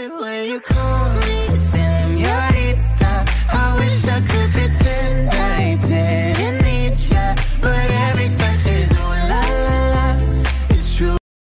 love it when you call me.